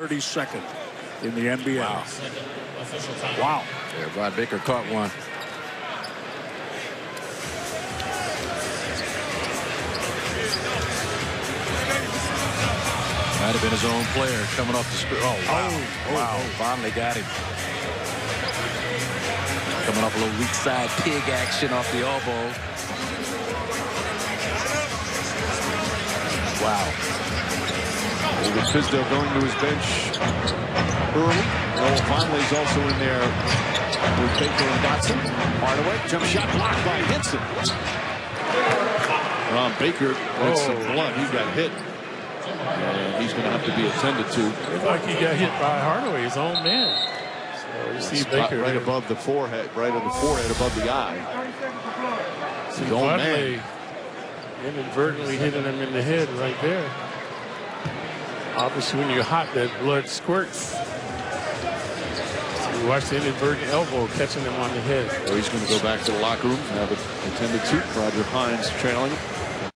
32nd in the NBA. Wow. Wow. Yeah, Ron Baker caught one. Might have been his own player coming off the screen. Oh, wow. Oh, oh, wow. oh. Finally got him. Coming off a little weak side pig action off the elbow. Wow. David Fizdale going to his bench early. Noah Vonleh's also in there with Baker and Dotson. Hardaway, jump shot blocked by Henson. Ron Baker with some oh. blood. He got hit. And he's going to have to be attended to. Looked like he got hit by Hardaway, his own man. So you see Baker right there. above the forehead, right on the forehead above the eye. See his own man. inadvertently hitting him in the head right there. Obviously, when you're hot, that blood squirts. So you watch the inadvertent elbow catching him on the head. So he's going to go back to the locker room have it attended to. Roger Hines trailing.